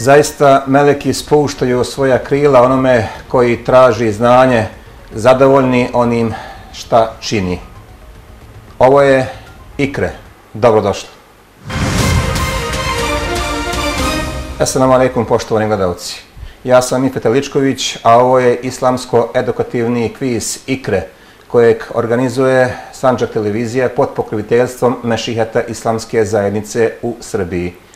Zaista meleki spuštaju svoja krila onome koji traži znanje, zadovoljni onim šta čini. Ovo je Ikre. Dobrodošli. Assalamu alaikum, poštovani gledalci. Ja sam Ifet Ličković, a ovo je islamsko-edukativni kviz Ikre, kojeg organizuje Sanđak televizija pod pokriviteljstvom Mešiheta Islamske zajednice u Srbiji.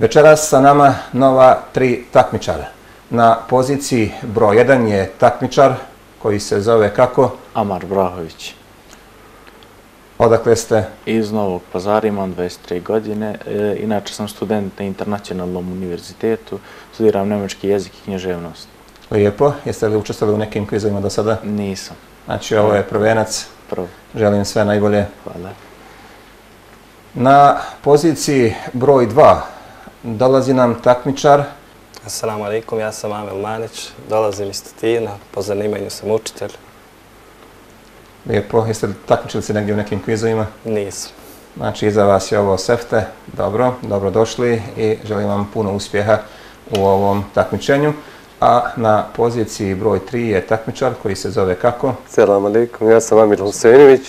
Večeras sa nama nova tri takmičara. Na poziciji broj 1 je takmičar koji se zove kako? Amar Brahović. Odakle ste? Iz Novog pazara, imam 23 godine. E, inače sam student na internacionalnom univerzitetu. Studiram nemački jezik i knježevnost. Lijepo. Jeste li učestvali u nekim kvizovima do sada? Nisam. Znači, ovo je prvenac. Prvo. Želim sve najbolje. Hvala. Na poziciji broj 2 dolazi nam takmičar. Assalamu alaikum, ja sam Amel Manić, dolazim iz Tutina, po zanimanju sam učitelj. Lijepo, jeste li takmičili se negdje u nekim kvizovima? Nisam. Znači, iza vas je ovo Sefte. Dobro, dobro došli i želim vam puno uspjeha u ovom takmičenju. A na poziciji broj 3 je takmičar koji se zove kako? Selam alaikum, ja sam Amir Husenović,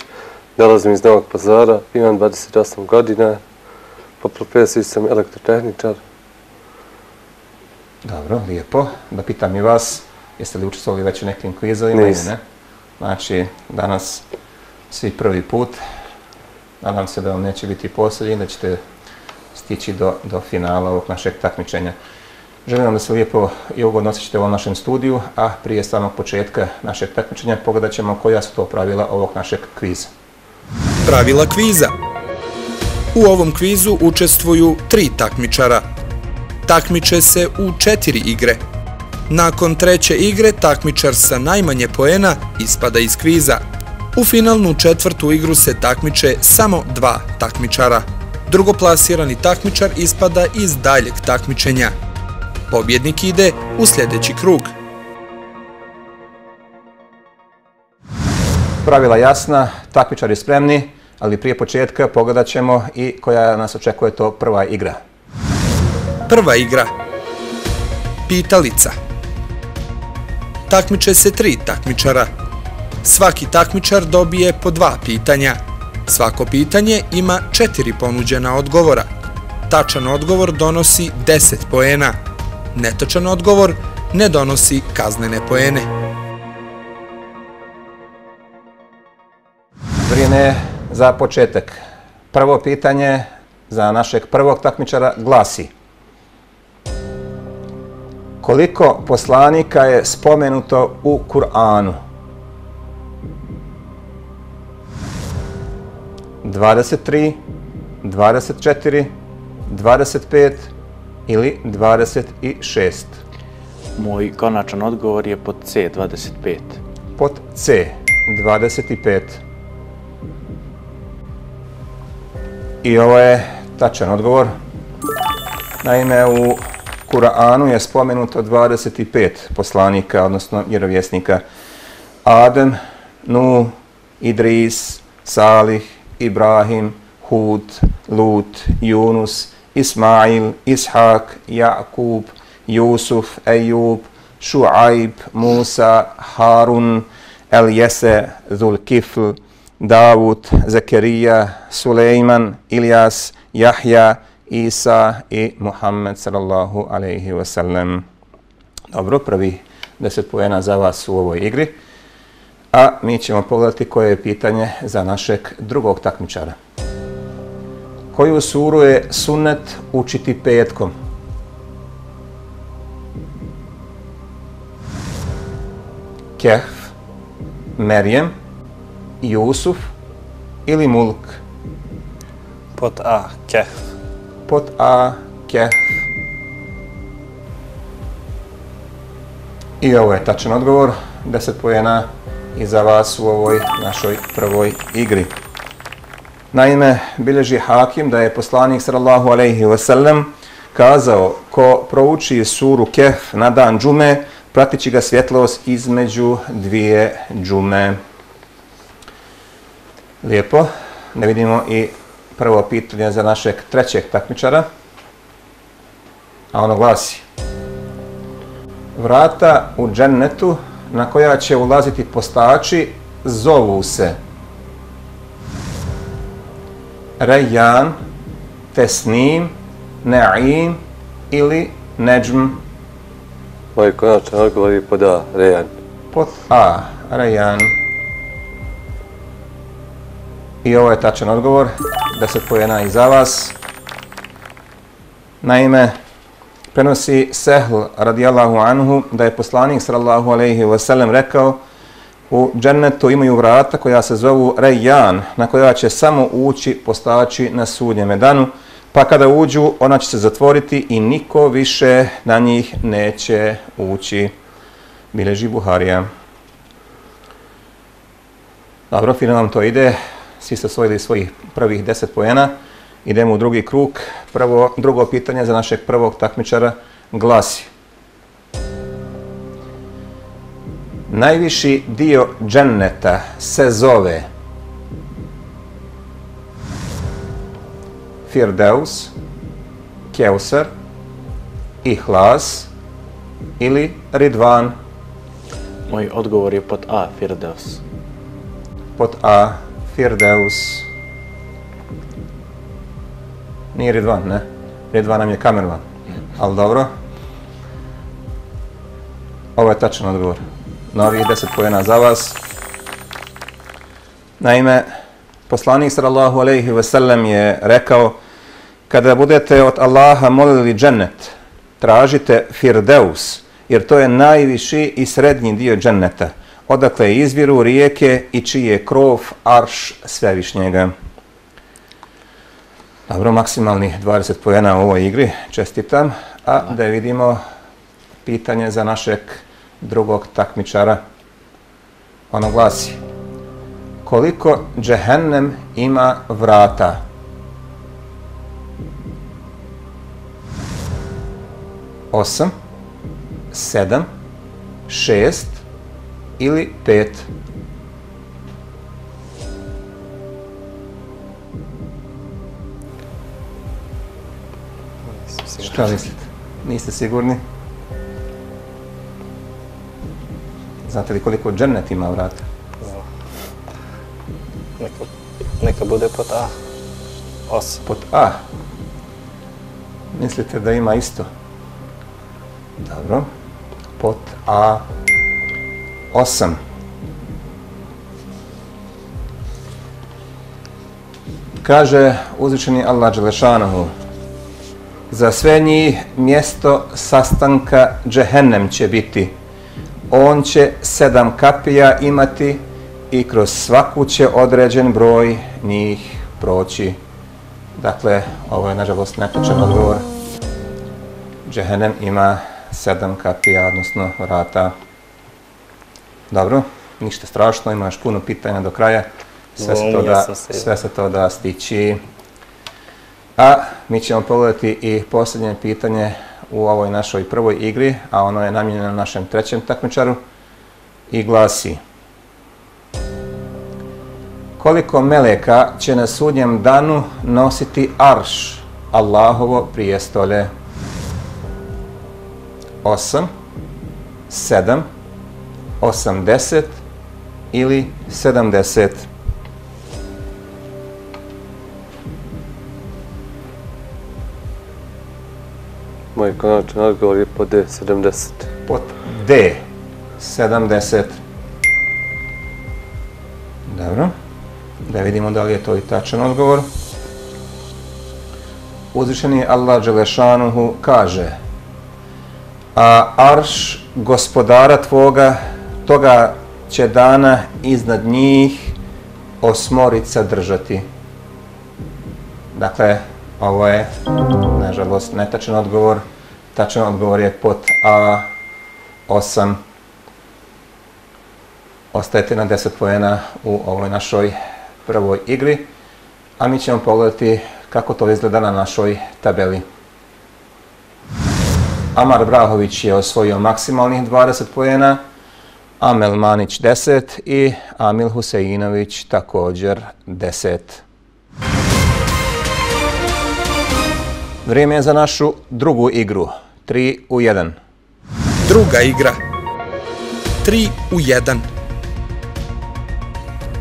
dolazim iz Novog pazara, imam 28 godina, po profesiji sam elektrotehničar. Dobro, lijepo. Da pitam i vas, jeste li učestvovali već u nekim kvizovima ili ne? Znači, danas svi prvi put. Nadam se da vam neće biti posljednji, da ćete stići do, do finala ovog našeg takmičenja. Želim vam da se lijepo i ugodno osjećate u ovom našem studiju, a prije samog početka našeg takmičenja pogledat ćemo koja su to pravila ovog našeg kviza. Pravila kviza. U ovom kvizu učestvuju tri takmičara. Takmiče se u četiri igre. Nakon treće igre, takmičar sa najmanje poena ispada iz kviza. U finalnu četvrtu igru se takmiče samo dva takmičara. Drugoplasirani takmičar ispada iz daljeg takmičenja. Pobjednik ide u sljedeći krug. Pravila jasna, takmičari spremni, ali prije početka pogledat ćemo i koja nas očekuje to prva igra. Prva igra. Pitalica. Takmiče se tri takmičara. Svaki takmičar dobije po dva pitanja. Svako pitanje ima četiri ponuđena odgovora. Tačan odgovor donosi 10 poena. Netačan odgovor ne donosi kaznene poene. Vrijeme za početak. Prvo pitanje za našeg prvog takmičara glasi. Koliko poslanika je spomenuto u Kur'anu? 23, 24, 25 ili 26? Moj konačan odgovor je pod C, 25. Pod C, 25. I ovo je tačan odgovor. Naime, u Kur'anu je spomenuto 25 poslanika, odnosno vjerovjesnika. Adem, Nu, Idris, Salih, Ibrahim, Hud, Lut, Yunus, Ismail, Ishak, Jakub, Jusuf, Ejub, Šuajb, Musa, Harun, Eljese, Zulkifl, Davud, Zekerija, Sulejman, Ilijas, Jahja, Isa i Muhammed sallallahu alaihi wa sallam. Dobro, prvi deset pojena za vas u ovoj igri. A mi ćemo pogledati koje je pitanje za našeg drugog takmičara. Koju suru je sunnet učiti petkom? Kehf, Merijem, Jusuf ili Mulk? Pod A, Kehf. Pod A, Kehf. I ovo je tačan odgovor. Deset pojena i za vas u ovoj našoj prvoj igri. Naime, bilježi Hakim da je poslanik sallallahu alaihi wasallam kazao ko prouči suru Kehf na dan džume, pratići ga svjetlost između dvije džume. Lijepo. Ne vidimo i prvo pitanje za našeg trećeg takmičara. A ono glasi. Vrata u džennetu na koja će ulaziti postači zovu se Rejan, Tesnim, Naim ili Neđm. Moj konačan odgovor je pod A, Rejan. Pod A, Rejan. I ovo je tačan odgovor, da se pojena i za vas. Naime, prenosi Sehl radijallahu anhu da je poslanik sallallahu alaihi wasallam rekao u džennetu imaju vrata koja se zovu Rejan, na koja će samo ući postači na sudnjem danu, pa kada uđu ona će se zatvoriti i niko više na njih neće ući. Bileži Buharija. Dobro, fino vam to ide. Svi ste osvojili svojih prvih deset pojena. Idemo u drugi krug. Prvo, drugo pitanje za našeg prvog takmičara glasi. Najviši dio dženneta se zove Firdeus, Keusar, Ihlas ili Ridvan. Moj odgovor je pod A, Firdeus. Pod A, Firdeus. Nije Ridvan, ne? Ridvan nam je kamerman. Ali dobro. Ovo je tačan odgovor. Novih deset pojena za vas. Naime, poslanik sallallahu alejhi ve sellem je rekao kada budete od Allaha molili džennet, tražite Firdeus, jer to je najviši i srednji dio dženneta, odakle izviru rijeke i čiji je krov arš svevišnjega. Dobro, maksimalni 20 pojena u ovoj igri, čestitam. A da vidimo pitanje za našeg drugog takmičara. Ono glasi. Koliko džehennem ima vrata? Osam, sedam, šest ili pet? Šta mislite? Niste sigurni? Znate li koliko džennet ima vrata? Neka, neka bude pod A. Osam. Pod A. Mislite da ima isto? Dobro. Pod A. Osam. Kaže uzvičeni Allah Đelešanohu za sve njih mjesto sastanka džehennem će biti. On će sedam kapija imati i kroz svaku će određen broj njih proći. Dakle, ovo je nažalost netočan odgovor. Džehennem ima sedam kapija, odnosno vrata. Dobro, ništa strašno, imaš puno pitanja do kraja. Sve se to da, sve se to da stići. A mi ćemo pogledati i posljednje pitanje u ovoj našoj prvoj igri, a ono je namjenjeno našem trećem takmičaru i glasi Koliko meleka će na sudnjem danu nositi arš Allahovo prijestolje? Osam, sedam, osamdeset ili sedamdeset? Moj konačan odgovor je pod D, 70. Pod D, 70. Dobro. Da vidimo da li je to i tačan odgovor. Uzvišeni Allah Đelešanuhu kaže A arš gospodara tvoga, toga će dana iznad njih osmorica držati. Dakle, ovo je, nažalost, netačan odgovor. Tačan odgovor je pod A8. Ostajete na 10 pojena u ovoj našoj prvoj igri, a mi ćemo pogledati kako to izgleda na našoj tabeli. Amar Brahović je osvojio maksimalnih 20 pojena, Amel Manić 10 i Amil Huseinović također 10. Vrijeme je za našu drugu igru. 3 u 1. Druga igra. 3 u 1.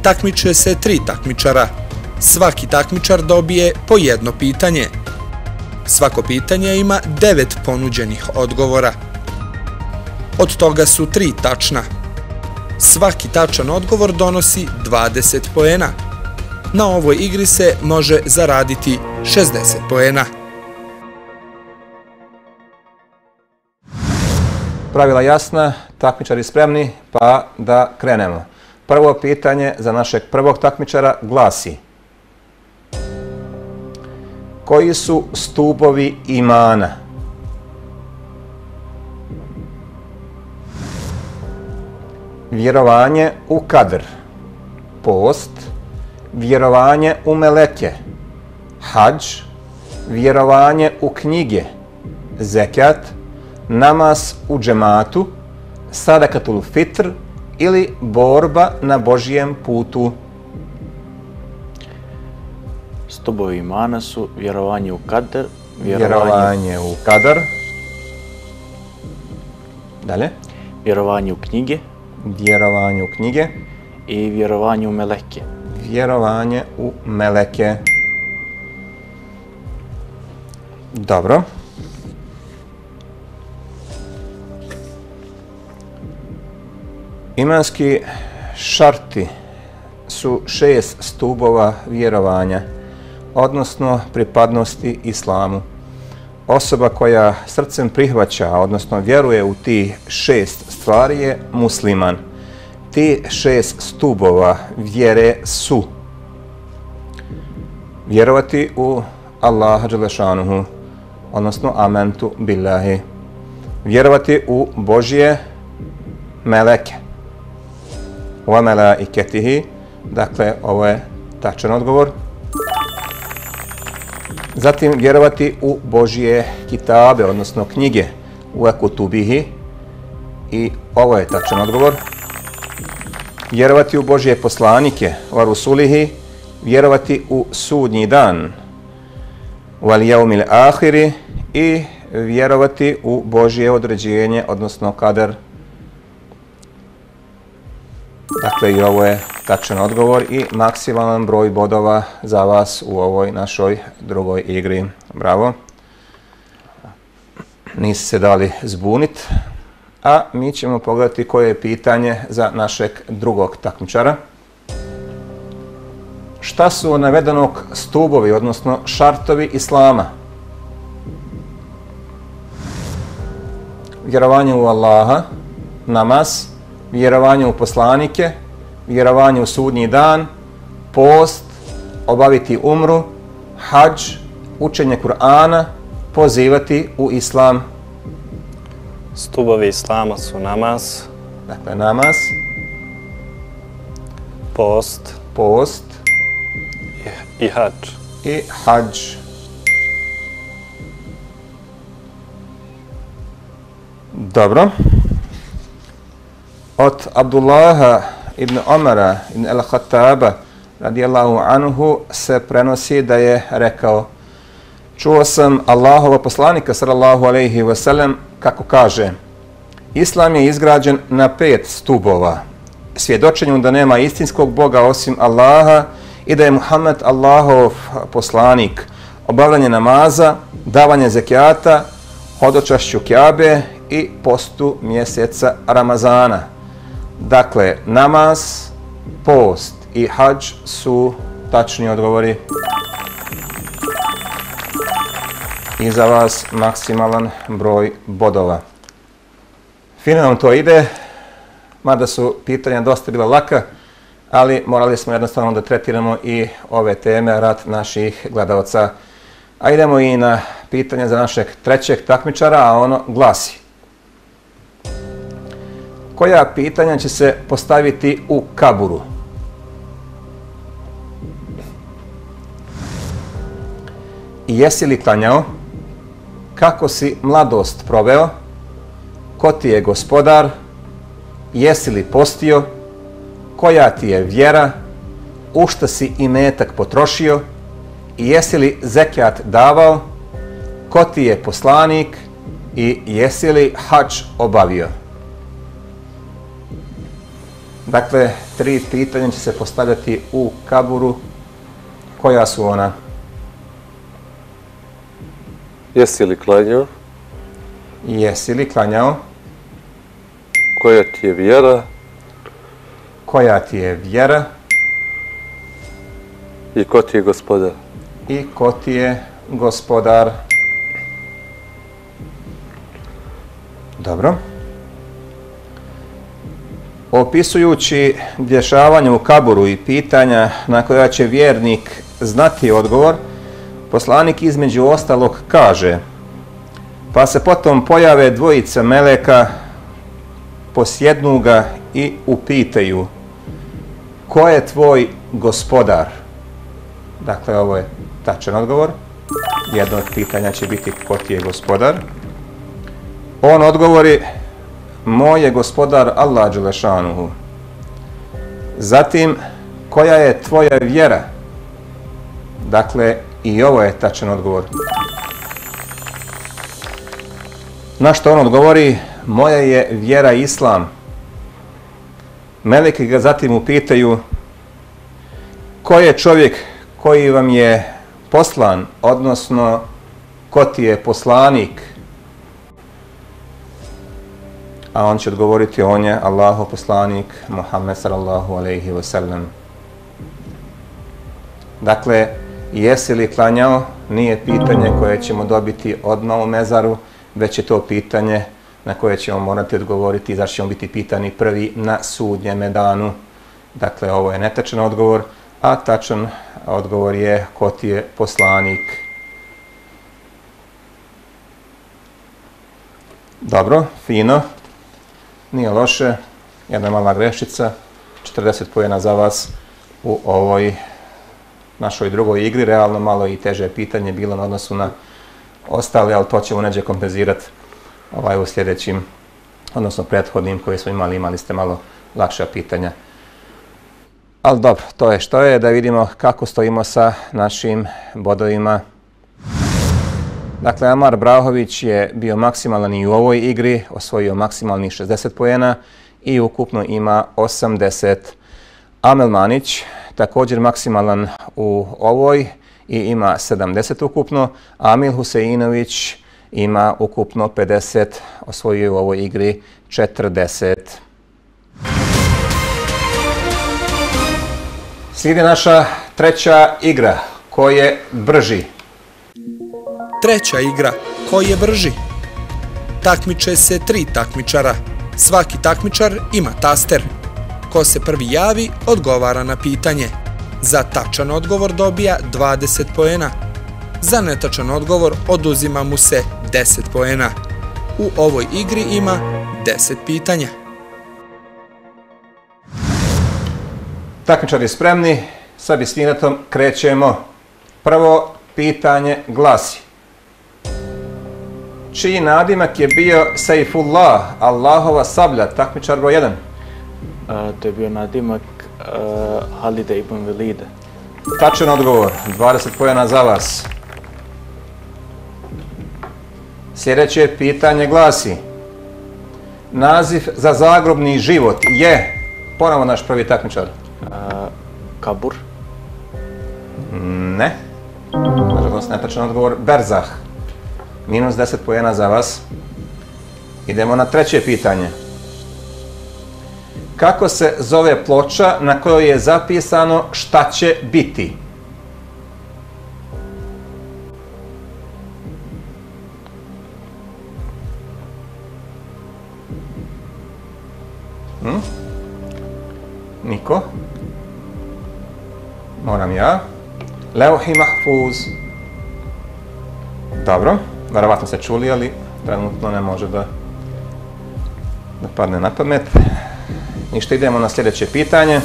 Takmiče se tri takmičara. Svaki takmičar dobije po jedno pitanje. Svako pitanje ima devet ponuđenih odgovora. Od toga su tri tačna. Svaki tačan odgovor donosi 20 poena. Na ovoj igri se može zaraditi 60 poena. Pravila jasna, takmičari spremni, pa da krenemo. Prvo pitanje za našeg prvog takmičara glasi. Koji su stubovi imana? Vjerovanje u kadr, post, vjerovanje u meleke, hađ, vjerovanje u knjige, zekat, namaz u džematu, sadakatul fitr ili borba na Božijem putu. Stubovi imana su vjerovanje u kader, vjerovanje, Vjerovanje u kadar. Dalje. vjerovanje u knjige Vjerovanje u knjige. i vjerovanje u meleke. Vjerovanje u meleke. Dobro. Imanski šarti su šest stubova vjerovanja, odnosno pripadnosti islamu. Osoba koja srcem prihvaća, odnosno vjeruje u ti šest stvari je musliman. Ti šest stubova vjere su vjerovati u Allaha Đelešanuhu, odnosno amentu billahi. Vjerovati u Božje meleke. Wa melaiketihi, dakle, ovo je tačan odgovor. Zatim vjerovati u Božije kitabe, odnosno knjige, u ekutubihi, i ovo je tačan odgovor. Vjerovati u Božije poslanike, u rusulihi, vjerovati u sudnji dan, u alijaumil ahiri i vjerovati u Božije određenje, odnosno kader. Dakle, i ovo je tačan odgovor i maksimalan broj bodova za vas u ovoj našoj drugoj igri. Bravo. Niste se dali zbunit. A mi ćemo pogledati koje je pitanje za našeg drugog takmičara. Šta su navedenog stubovi, odnosno šartovi Islama? Vjerovanje u Allaha, namaz, vjerovanje u poslanike, vjerovanje u sudnji dan, post, obaviti umru, hađ, učenje Kur'ana, pozivati u Islam. Stubovi islama su namaz, Dakle, namaz, post post i hađ. i hađ. Dobro. Od Abdullaha ibn Omara ibn al-Khattaba radijallahu anhu se prenosi da je rekao Čuo sam Allahova poslanika sallallahu alejhi ve sellem kako kaže Islam je izgrađen na pet stubova. Svjedočenju da nema istinskog Boga osim Allaha i da je Muhammed Allahov poslanik. Obavljanje namaza, davanje zekijata, hodočašću Kjabe i postu mjeseca Ramazana. Dakle, namaz, post i hađ su tačni odgovori. I za vas maksimalan broj bodova. Fino nam to ide, mada su pitanja dosta bila laka, ali morali smo jednostavno da tretiramo i ove teme, rat naših gledalca. A idemo i na pitanje za našeg trećeg takmičara, a ono glasi. Koja pitanja će se postaviti u kaburu? Jesi li klanjao? Kako si mladost proveo? Ko ti je gospodar? Jesi li postio? Koja ti je vjera? U šta si i metak potrošio? I jesi li zekijat davao? Ko ti je poslanik? i jesi li hač obavio? Dakle, tri pitanja će se postavljati u kaburu. Koja su ona? Jesi li klanjao? Jesi li klanjao? Koja ti je vjera? Koja ti je vjera? I ko ti je gospodar? I ko ti je gospodar? Dobro. Opisujući dješavanje u kaburu i pitanja na koja će vjernik znati odgovor, poslanik između ostalog kaže pa se potom pojave dvojica meleka, posjednu ga i upitaju ko je tvoj gospodar? Dakle, ovo je tačan odgovor. Jedno od pitanja će biti ko ti je gospodar. On odgovori moj je gospodar Allah Đelešanuhu. Zatim, koja je tvoja vjera? Dakle, i ovo je tačan odgovor. Na što on odgovori, moja je vjera islam. Meleki ga zatim upitaju, ko je čovjek koji vam je poslan, odnosno ko ti je poslanik? A on će odgovoriti, on je Allahu poslanik, Muhammed sallallahu alaihi ve sellem. Dakle, jesi li klanjao, nije pitanje koje ćemo dobiti odmah u mezaru, već je to pitanje na koje ćemo morati odgovoriti, zašto ćemo biti pitani prvi na sudnjeme danu. Dakle, ovo je netačan odgovor, a tačan odgovor je ko ti je poslanik. Dobro, fino, nije loše, jedna mala grešica, 40 pojena za vas u ovoj našoj drugoj igri, realno malo i teže pitanje bilo na odnosu na ostale, ali to ćemo neđe kompenzirati ovaj u sljedećim, odnosno prethodnim koji smo imali, imali ste malo lakša pitanja. Ali dobro, to je što je, da vidimo kako stojimo sa našim bodovima. Dakle, Amar Brahović je bio maksimalan i u ovoj igri, osvojio maksimalni 60 pojena i ukupno ima 80. Amel Manić, također maksimalan u ovoj i ima 70 ukupno. Amil Huseinović ima ukupno 50, osvojio u ovoj igri 40. Slijedi naša treća igra, ko je brži. Treća igra, ko je brži? Takmiče se tri takmičara. Svaki takmičar ima taster. Ko se prvi javi, odgovara na pitanje. Za tačan odgovor dobija 20 poena. Za netačan odgovor oduzima mu se 10 poena. U ovoj igri ima 10 pitanja. Takmičari spremni, sa bismiratom krećemo. Prvo pitanje glasi. Čiji nadimak je bio Saifullah, Allahova sablja, takmičar broj 1? to je bio nadimak uh, Halide ibn Velide. Tačan odgovor, 20 pojena za vas. Sljedeće pitanje glasi. Naziv za zagrobni život je, ponovo naš prvi takmičar. Uh, kabur. Ne. Nažalost, netačan odgovor, Berzah. Minus 10 pojena za vas. Idemo na treće pitanje. Kako se zove ploča na kojoj je zapisano šta će biti? Hm? Niko? Moram ja. Leuhi Mahfuz. Dobro, verovatno se čuli, ali trenutno ne može da, da padne na pamet. Ništa, idemo na sljedeće pitanje.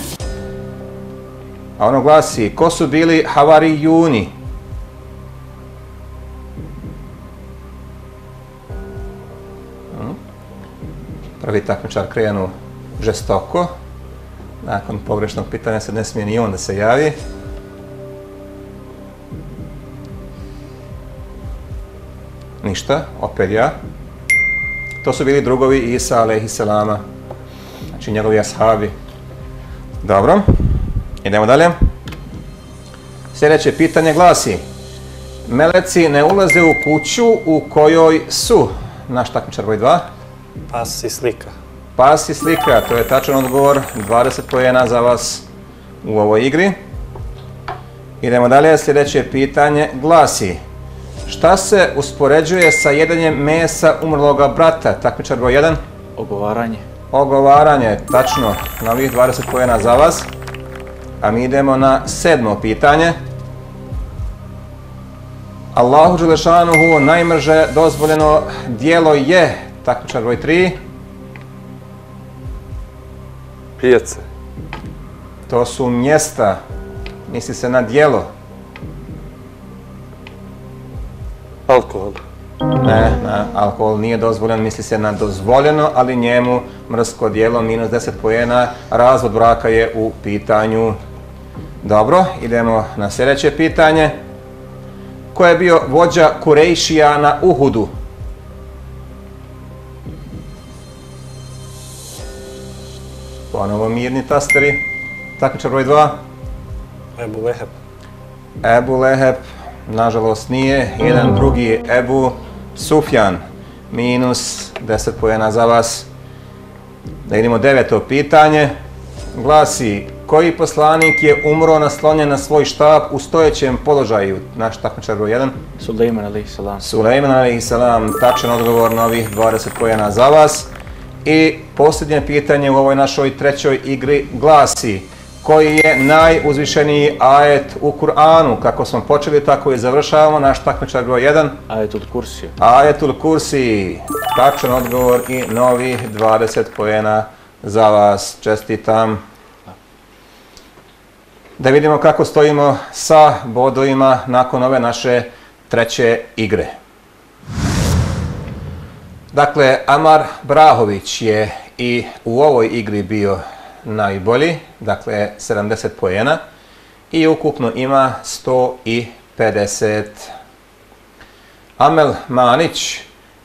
A ono glasi, ko su bili Havari Juni? Hm? Prvi takmičar krenu žestoko. Nakon pogrešnog pitanja se ne smije ni on da se javi. Ništa, opet ja. To su bili drugovi Isa, alaihissalama. Znači njegovi ashabi. Dobro. Idemo dalje. Sljedeće pitanje glasi. Meleci ne ulaze u kuću u kojoj su. Naš takmičar broj 2. Pas i slika. Pas i slika, to je tačan odgovor. 20 pojena za vas u ovoj igri. Idemo dalje, sljedeće pitanje glasi. Šta se uspoređuje sa jedanjem mesa umrloga brata? Takmičar broj 1. Ogovaranje. Ogovaranje, tačno, novih 20 pojena za vas. A mi idemo na sedmo pitanje. Allahu Đelešanuhu najmrže dozvoljeno dijelo je, takmičar broj 3. Pijace. To su mjesta, misli se na dijelo. Alkohol. Ne, ne, alkohol nije dozvoljen, misli se na dozvoljeno, ali njemu mrsko dijelo, minus 10 pojena, razvod braka je u pitanju. Dobro, idemo na sljedeće pitanje. Ko je bio vođa Kurejšija na Uhudu? Ponovo mirni tasteri. Takmičar broj 2. Ebu Leheb. Ebu Leheb, nažalost nije. Jedan drugi Ebu Sufjan, minus 10 pojena za vas. Da idemo deveto pitanje. Glasi, koji poslanik je umro naslonjen na svoj štab u stojećem položaju? Naš takmičar broj 1. Sulejman alaih salam. Sulejman alaih salam, tačan odgovor na ovih 20 pojena za vas. I posljednje pitanje u ovoj našoj trećoj igri glasi koji je najuzvišeniji ajet u Kur'anu. Kako smo počeli, tako i završavamo. Naš takmičar broj 1. Ajetul kursiju. Ajetul Kursi. Tačan odgovor i novih 20 pojena za vas. Čestitam. Da vidimo kako stojimo sa bodovima nakon ove naše treće igre. Dakle, Amar Brahović je i u ovoj igri bio najbolji, dakle 70 pojena i ukupno ima 150. Amel Manić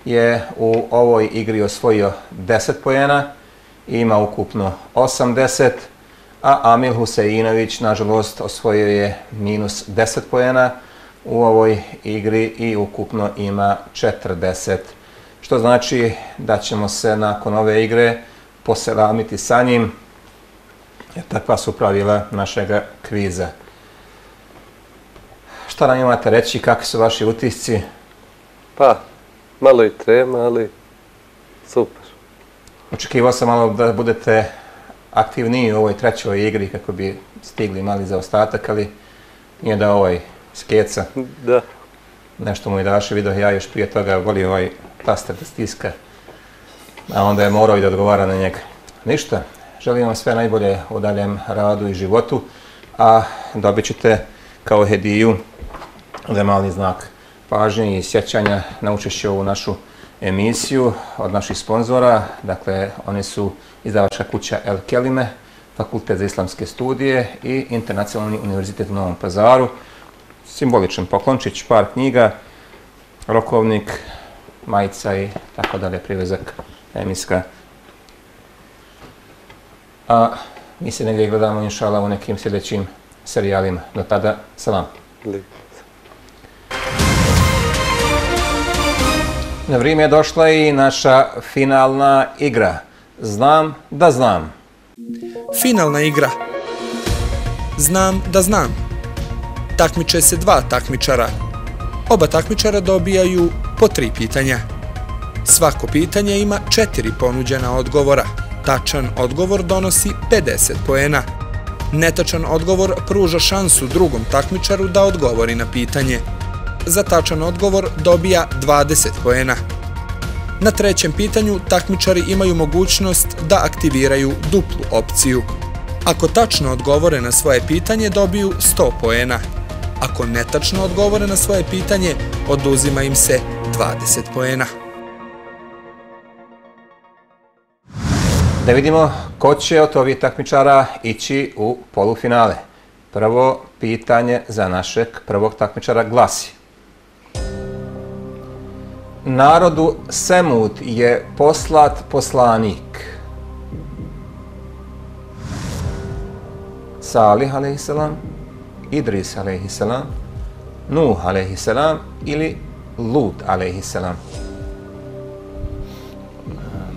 je u ovoj igri osvojio 10 pojena i ima ukupno 80, a Amil Huseinović, nažalost, osvojio je minus 10 pojena u ovoj igri i ukupno ima 40 što znači da ćemo se nakon ove igre poselamiti sa njim, jer takva su pravila našeg kviza. Šta nam imate reći, kakvi su vaši utisci? Pa, malo i trema, ali super. Očekivao sam malo da budete aktivniji u ovoj trećoj igri kako bi stigli mali za ostatak, ali nije da ovaj skeca. Da. Nešto mu je daše video, ja još prije toga volim ovaj taster da stiska, a onda je morao i da odgovara na njega. Ništa, želim vam sve najbolje u daljem radu i životu, a dobit ćete kao hediju da mali znak pažnje i sjećanja na učešće ovu našu emisiju od naših sponzora. Dakle, oni su izdavačka kuća El Kelime, Fakultet za islamske studije i Internacionalni univerzitet u Novom pazaru. Simboličan poklončić, par knjiga, rokovnik, majica i tako dalje, privezak emiska. A mi se negdje gledamo, inšala, u nekim sljedećim serijalima. Do tada, salam. Lijep. Na vrijeme je došla i naša finalna igra. Znam da znam. Finalna igra. Znam da znam. Takmiče se dva takmičara. Oba takmičara dobijaju po tri pitanja. Svako pitanje ima četiri ponuđena odgovora. Tačan odgovor donosi 50 poena. Netačan odgovor pruža šansu drugom takmičaru da odgovori na pitanje. Za tačan odgovor dobija 20 poena. Na trećem pitanju takmičari imaju mogućnost da aktiviraju duplu opciju. Ako tačno odgovore na svoje pitanje, dobiju 100 poena. Ako netačno odgovore na svoje pitanje, oduzima im se 20 poena. Da vidimo ko će od ovih takmičara ići u polufinale. Prvo pitanje za našeg prvog takmičara glasi. narodu Semud je poslat poslanik. Salih a.s. Idris a.s. Nuh a.s. ili Lut a.s.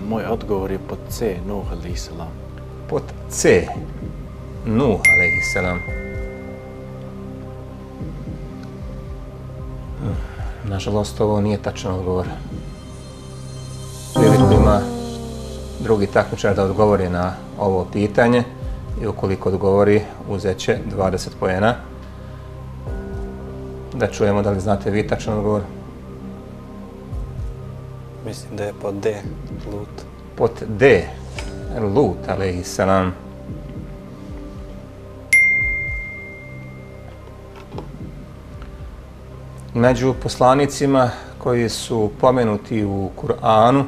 Moj odgovor je pod C, Nuh a.s. Pod C, Nuh a.s. Nažalost, ovo nije tačan odgovor. Priliku ima drugi takmičar da odgovori na ovo pitanje i ukoliko odgovori, uzet će 20 pojena. Da čujemo da li znate vi tačan odgovor. Mislim da je pod D, Lut. Pod D, Lut, alaihi salam. Među poslanicima koji su pomenuti u Kur'anu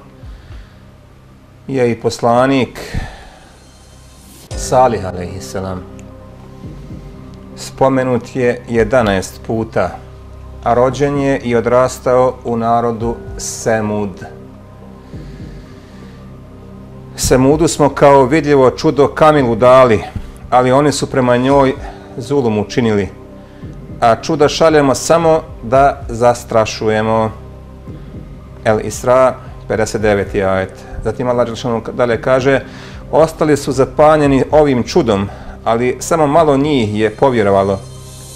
je i poslanik Salih a.s. Spomenut je 11 puta, a rođen je i odrastao u narodu Semud. Semudu smo kao vidljivo čudo Kamilu dali, ali oni su prema njoj zulum učinili. A čuda šaljemo samo da zastrašujemo. El Isra, 59. ajet. Zatim Allah dalje kaže, ostali su zapanjeni ovim čudom, ali samo malo njih je povjerovalo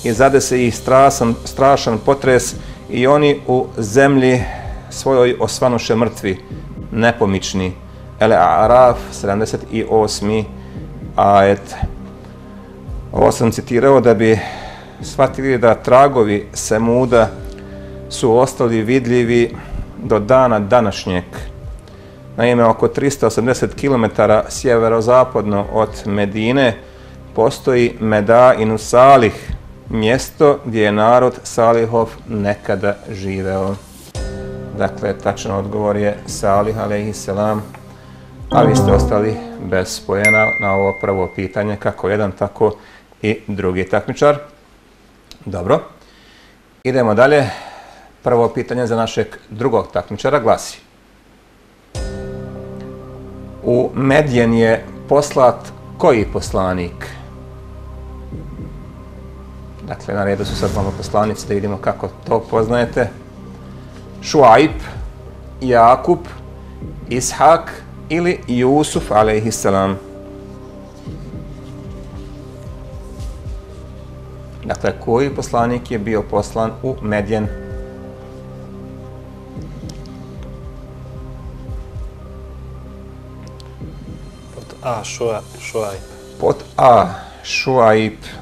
i zade se ih strašan, strašan potres i oni u zemlji svojoj osvanuše mrtvi, nepomični. Ele Araf, 78. ajet. Ovo sam citirao da bi shvatili da tragovi Semuda su ostali vidljivi do dana današnjeg. Naime, oko 380 km sjeverozapadno od Medine postoji Meda i Nusalih, mjesto gdje je narod Salihov nekada živeo. Dakle, tačan odgovor je Salih, a.s. a vi ste ostali bez spojena na ovo prvo pitanje, kako jedan, tako i drugi takmičar. Dobro. Idemo dalje. Prvo pitanje za našeg drugog takmičara glasi u Medjen je poslat koji poslanik? Dakle, na redu su sad malo poslanici da vidimo kako to poznajete. Šuaib, Jakub, Ishak ili Jusuf, alaihissalam. Dakle, koji poslanik je bio poslan u Medjen? A, Šuaib. Pod A, Šuaib.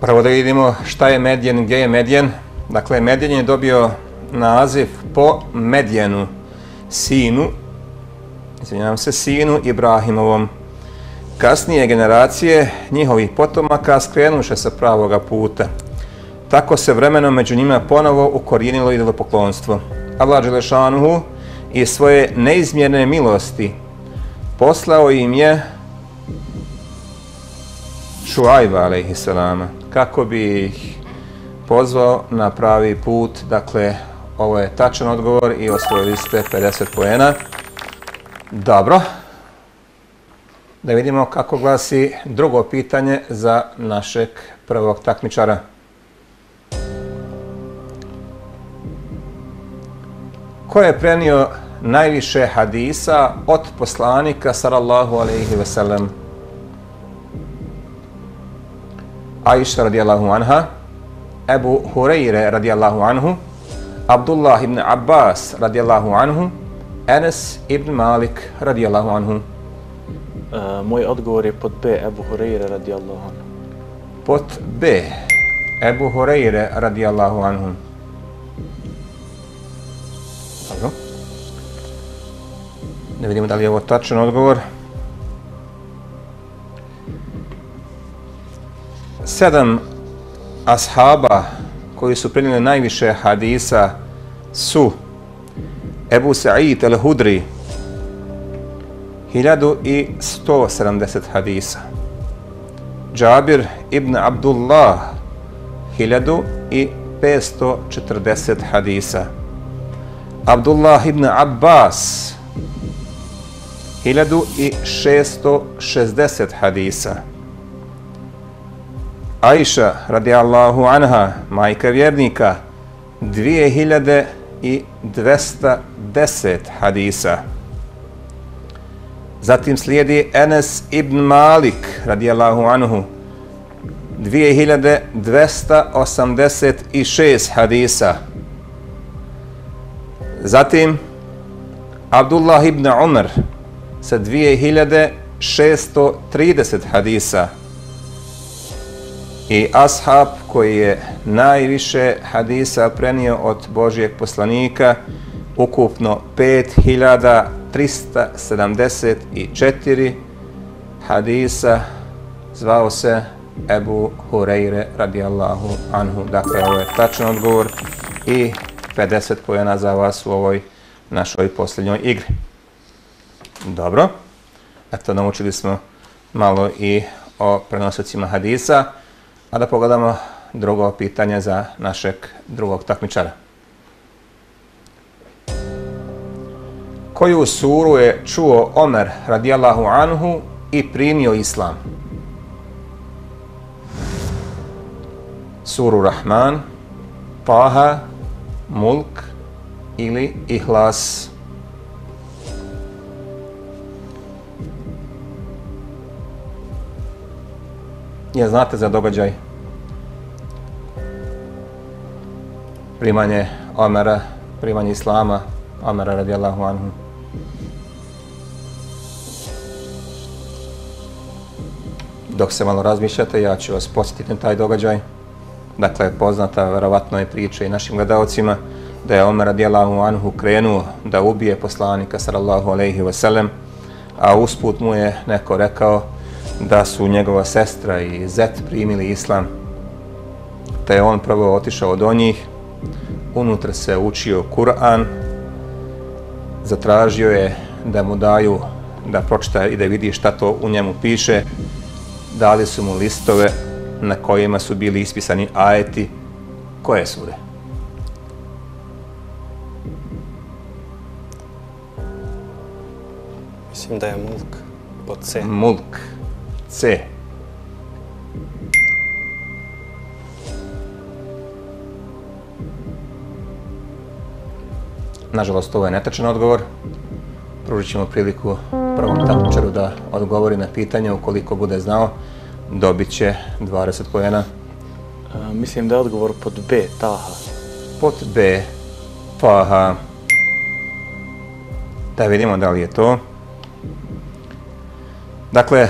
Prvo da vidimo šta je Medjen, gdje je Medjen. Dakle, Medjen je dobio naziv po Medjenu, sinu, izvinjavam se, sinu Ibrahimovom. Kasnije generacije njihovih potomaka skrenuše sa pravoga puta. Tako se vremenom među njima ponovo ukorijenilo idolopoklonstvo. Allah Đelešanuhu, i svoje neizmjerne milosti poslao im je Šuajba, alaihissalama, kako bi ih pozvao na pravi put. Dakle, ovo je tačan odgovor i osvojili ste 50 poena. Dobro. Da vidimo kako glasi drugo pitanje za našeg prvog takmičara. ko je prenio najviše hadisa od poslanika sallallahu alejhi ve Aisha radijallahu anha Abu Hurajre radijallahu anhu Abdullah ibn Abbas radijallahu anhu Anas ibn Malik radijallahu anhu uh, Moj odgovor je pod B Abu Hurajre radijallahu anhu Pod B Abu Hurajre radijallahu anhu Dobro. Da vidimo da li je ovo tačan odgovor. Sedam ashaba koji su prenijeli najviše hadisa su Ebu Sa'id al-Hudri 1170 hadisa. Džabir ibn Abdullah 1050 540 hadisa. Abdullah ibn Abbas 1660 hadisa. Aisha radijallahu anha, majka vjernika, 2210 hadisa. Zatim slijedi Enes ibn Malik radijallahu anhu, 2286 hadisa. Zatim Abdullah ibn Umar sa 2630 hadisa i ashab koji je najviše hadisa prenio od Božijeg poslanika ukupno 5374 hadisa zvao se Ebu Hureyre radijallahu anhu. Dakle, ovo je tačan odgovor i 50 pojena za vas u ovoj našoj posljednjoj igri. Dobro. Eto, naučili smo malo i o prenosacima hadisa. A da pogledamo drugo pitanje za našeg drugog takmičara. Koju suru je čuo Omer radijallahu anhu i primio islam? Suru Rahman, Taha, Mulk ili Ihlas? Je znate za događaj primanje Omera, primanje Islama, Omera radijallahu anhu. Dok se malo razmišljate, ja ću vas posjetiti na taj događaj. Dakle, poznata verovatno je priča i našim gledalcima da je Omer radijallahu anhu krenuo da ubije poslanika sallallahu alaihi wasallam, a usput mu je neko rekao da su njegova sestra i zet primili islam, te je on prvo otišao do njih, unutra se učio Kur'an, zatražio je da mu daju da pročita i da vidi šta to u njemu piše, dali su mu listove na kojima su bili ispisani ajeti koje sure. Mislim da je Mulk pod C. Mulk. C. Nažalost, ovo je netačan odgovor. Pružit ćemo priliku prvom takmičaru da odgovori na pitanje. Ukoliko bude znao, dobit će 20 pojena. Mislim da je odgovor pod B, Taha. Pod B, Taha. Da vidimo da li je to. Dakle,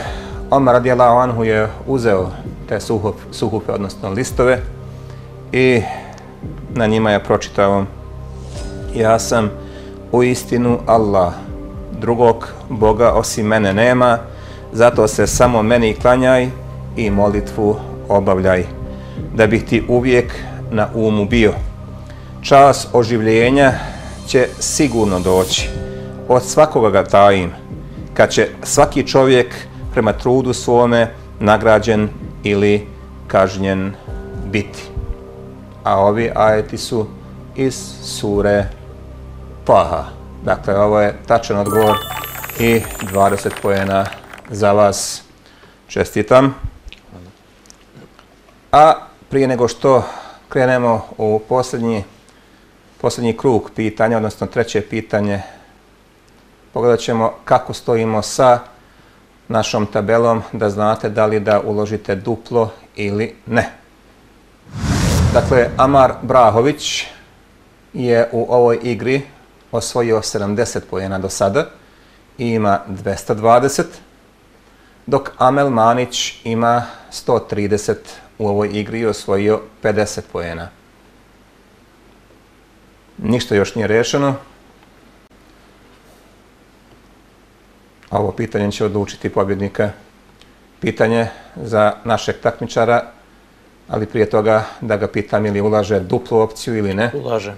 Omar radijallahu anhu je uzeo te suhup, suhupe, odnosno listove i na njima je pročitao Ja sam u istinu Allah, drugog Boga osim mene nema, zato se samo meni klanjaj i molitvu obavljaj, da bih ti uvijek na umu bio. Čas oživljenja će sigurno doći, od svakoga ga tajim, kad će svaki čovjek prema trudu svome nagrađen ili kažnjen biti. A ovi ajeti su iz sure Taha. Dakle, ovo je tačan odgovor i 20 pojena za vas. Čestitam. A prije nego što krenemo u posljednji, posljednji krug pitanja, odnosno treće pitanje, pogledat ćemo kako stojimo sa našom tabelom da znate da li da uložite duplo ili ne. Dakle, Amar Brahović je u ovoj igri osvojio 70 pojena do sada i ima 220, dok Amel Manić ima 130 u ovoj igri i osvojio 50 pojena. Ništa još nije rešeno. Ovo pitanje će odlučiti pobjednika. Pitanje za našeg takmičara, ali prije toga da ga pitam ili ulaže duplu opciju ili ne. Ulaže.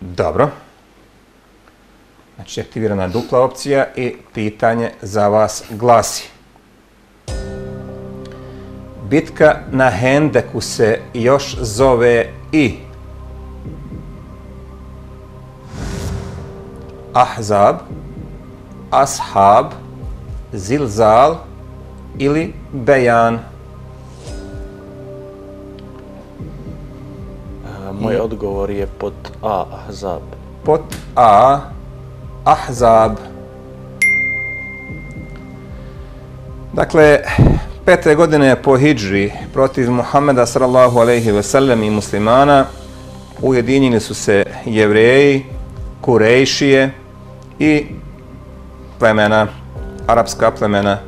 Dobro. Znači, aktivirana dupla opcija i pitanje za vas glasi. Bitka na Hendeku se još zove i Ahzab, Ashab, Zilzal ili Bejan. Moj odgovor je pod A, Ahzab. Pod A, Ahzab. Dakle, pete godine po Hidžri protiv Muhammeda sallallahu alaihi ve sellem i muslimana ujedinjeni su se jevreji, kurejšije i plemena, arapska plemena.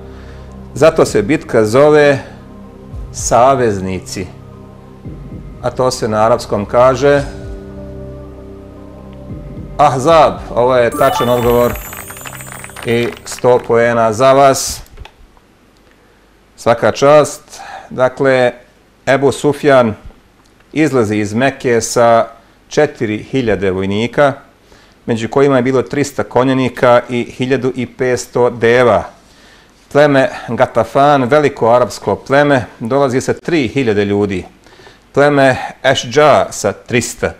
Zato se bitka zove saveznici. A to se na arapskom kaže Ahzab. Ovo je tačan odgovor i 100 poena za vas. Svaka čast. Dakle, Ebu Sufjan izlazi iz Mekke sa 4000 vojnika, među kojima je bilo 300 konjenika i 1500 deva. Pleme Gatafan, veliko arapsko pleme, dolazi sa 3000 ljudi. Pleme Ešđa sa 300.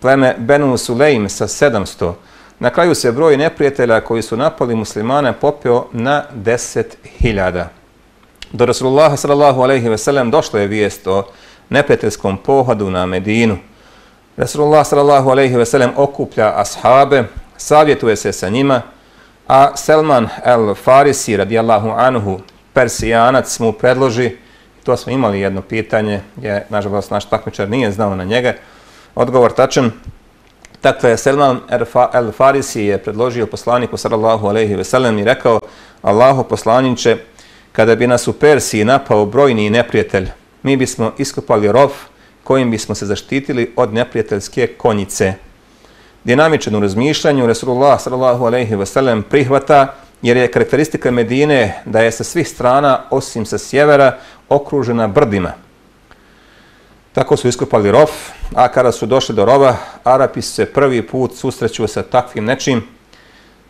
Pleme Benu Sulejm sa 700. Na kraju se broj neprijatelja koji su napali muslimane popio na 10.000. Do Rasulullah sallallahu alejhi ve sellem došla je vijest o neprijateljskom pohadu na Medinu. Rasulullah sallallahu alaihi ve sellem okuplja ashabe, savjetuje se sa njima, a Selman el Farisi radijallahu anhu, persijanac, mu predloži, to smo imali jedno pitanje, je, nažalost, naš takmičar nije znao na njega, odgovor tačan, Dakle, Selman el Farisi je predložio poslaniku sallallahu alaihi ve sellem i rekao Allahu poslaniće, kada bi nas u Persiji napao brojni neprijatelj, mi bismo iskopali rov kojim bismo se zaštitili od neprijateljske konjice. Dinamičan u razmišljanju Resulullah sallallahu alejhi ve sellem prihvata jer je karakteristika Medine da je sa svih strana osim sa sjevera okružena brdima. Tako su iskopali rov, a kada su došli do rova, Arapi se prvi put susreću sa takvim nečim,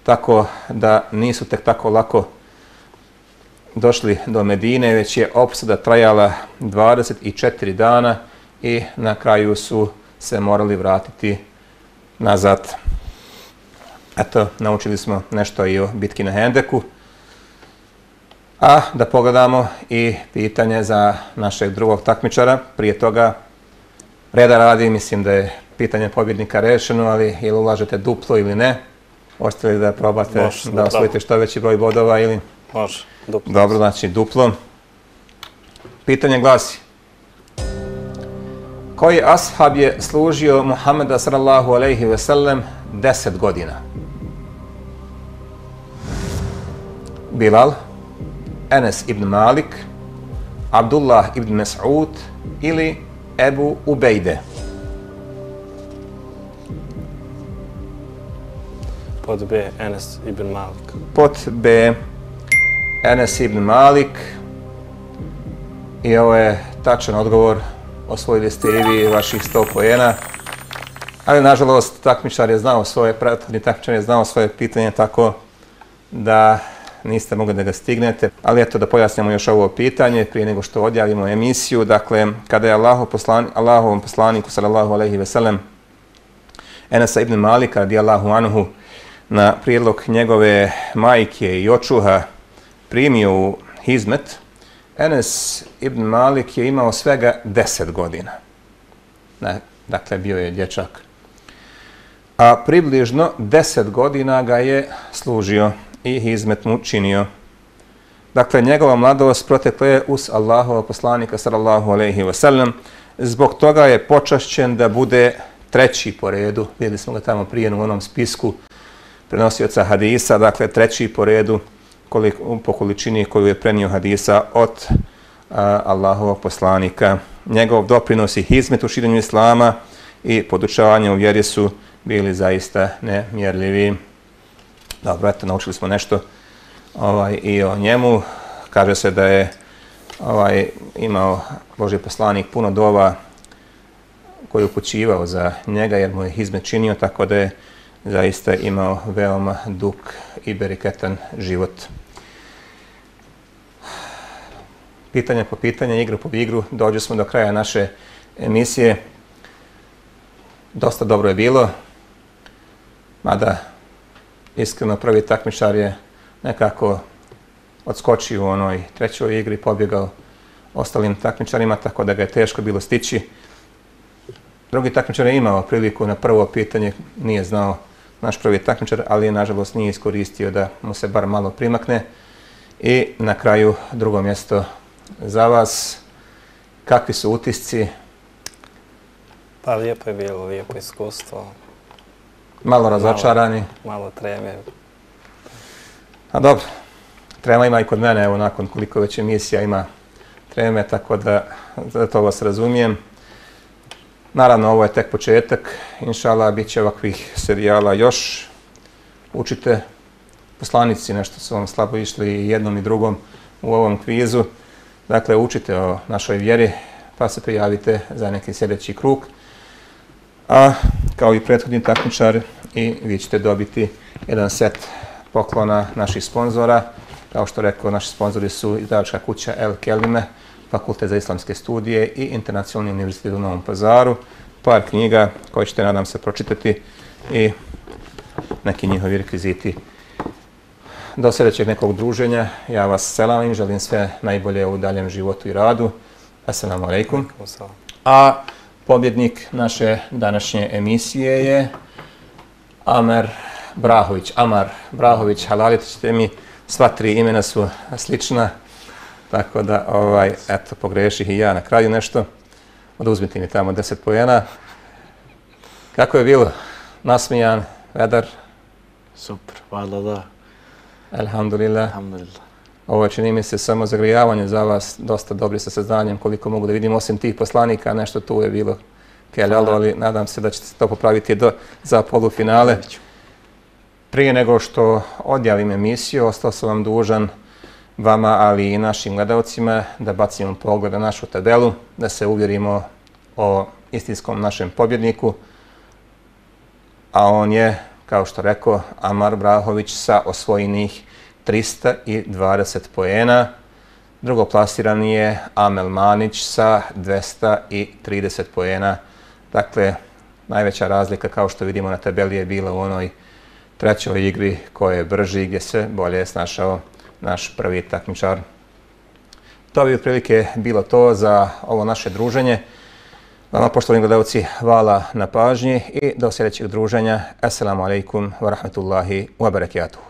tako da nisu tek tako lako došli do Medine, već je opsada trajala 24 dana i na kraju su se morali vratiti nazad. Eto, naučili smo nešto i o bitki na Hendeku. A da pogledamo i pitanje za našeg drugog takmičara. Prije toga reda radi, mislim da je pitanje pobjednika rešeno, ali ili ulažete duplo ili ne? Hoćete li da probate Može, da osvojite što veći broj bodova ili... Može, duplo. Dobro, znači duplo. Pitanje glasi koji ashab je služio Muhammeda sallallahu alejhi ve sellem 10 godina. Bilal, Enes ibn Malik, Abdullah ibn Mas'ud ili Ebu Ubejde. Pod B, Enes ibn Malik. Pod B, Enes ibn Malik. I ovo je tačan odgovor osvojili ste i vi vaših 100 pojena. Ali, nažalost, takmičar je znao svoje, prethodni takmičar je znao svoje pitanje tako da niste mogli da ga stignete. Ali eto da pojasnimo još ovo pitanje prije nego što odjavimo emisiju. Dakle, kada je Allaho poslani, Allahovom poslaniku, sallallahu alaihi ve sellem, Enesa ibn Malika, radi Allahu anhu, na prijedlog njegove majke i očuha primio u hizmet, Enes ibn Malik je imao svega 10 godina. Ne, dakle, bio je dječak. A približno 10 godina ga je služio i hizmet mu činio. Dakle, njegova mladost protekla je uz Allahova poslanika, sallallahu alaihi wa sallam. Zbog toga je počašćen da bude treći po redu. Vidjeli smo ga tamo prije u onom spisku prenosioca hadisa, dakle, treći po redu koliko, po količini koju je prenio hadisa od a, Allahovog poslanika. Njegov doprinos i hizmet u širenju Islama i podučavanje u vjeri su bili zaista nemjerljivi. Dobro, eto, naučili smo nešto ovaj, i o njemu. Kaže se da je ovaj, imao Boži poslanik puno dova koji je upućivao za njega jer mu je hizmet činio, tako da je zaista imao veoma dug i beriketan život. Pitanja po pitanja, igru po igru. Dođu smo do kraja naše emisije. Dosta dobro je bilo, mada iskreno prvi takmičar je nekako odskočio u onoj trećoj igri, pobjegao ostalim takmičarima, tako da ga je teško bilo stići. Drugi takmičar je imao priliku na prvo pitanje, nije znao naš prvi takmičar, ali je nažalost nije iskoristio da mu se bar malo primakne. I na kraju drugo mjesto za vas. Kakvi su utisci? Pa lijepo je bilo, lijepo iskustvo. Malo razočarani? Malo, malo treme. A dobro, trema ima i kod mene, evo nakon koliko već emisija ima treme, tako da za to vas razumijem. Naravno, ovo je tek početak. Inšala, bit će ovakvih serijala još. Učite poslanici, nešto su vam slabo išli i jednom i drugom u ovom kvizu. Dakle, učite o našoj vjeri, pa se prijavite za neki sljedeći krug. A kao i prethodni takmičar, i vi ćete dobiti jedan set poklona naših sponzora. Kao što rekao, naši sponzori su izdavačka kuća El Kelime, Fakultet za islamske studije i Internacionalni univerzitet u Novom pazaru. Par knjiga koje ćete, nadam se, pročitati i neki njihovi rekviziti. Do sljedećeg nekog druženja, ja vas selamim, želim sve najbolje u daljem životu i radu. Assalamu alaikum. A pobjednik naše današnje emisije je Amer Brahović. Amar Brahović, halalit ćete mi, sva tri imena su slična. Tako da, ovaj, eto, pogreših i ja na kraju nešto. Oduzmite mi tamo deset pojena. Kako je bilo? Nasmijan, vedar? Super, hvala da. Alhamdulillah. Alhamdulillah. Ovo čini mi se samo zagrijavanje za vas, dosta dobri sa saznanjem, koliko mogu da vidim, osim tih poslanika, nešto tu je bilo keljalo, ali nadam se da ćete to popraviti do, za polufinale. Prije nego što odjavim emisiju, ostao sam vam dužan vama, ali i našim gledalcima, da bacimo pogled na našu tabelu, da se uvjerimo o istinskom našem pobjedniku, a on je, kao što rekao, Amar Brahović sa osvojenih 320 poena. Drugoplasirani je Amel Manić sa 230 poena. Dakle, najveća razlika, kao što vidimo na tabeli, je bila u onoj trećoj igri koja je brži, gdje se bolje snašao naš prvi takmičar. To bi prilike bilo to za ovo naše druženje. Vama, poštovani gledalci, hvala na pažnji i do sljedećeg druženja. Assalamu alaikum wa rahmatullahi wa barakatuhu.